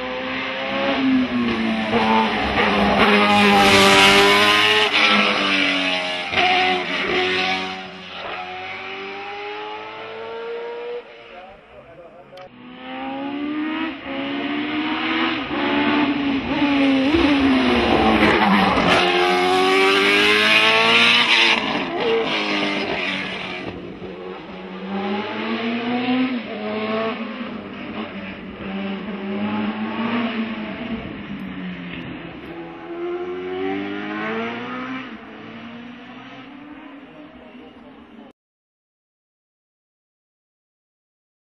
you.